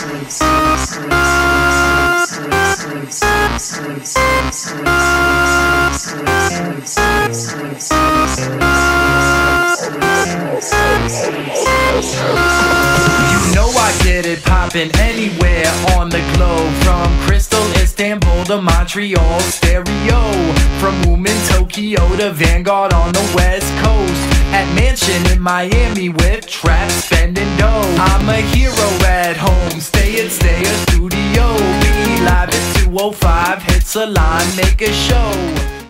You know I get it popping anywhere on the globe. From Crystal, Istanbul to Montreal Stereo. From Womb, Tokyo to Vanguard on the West Coast. At Mansion in Miami with Trap stay at Studio. Be live at 205, hit Salon, make a show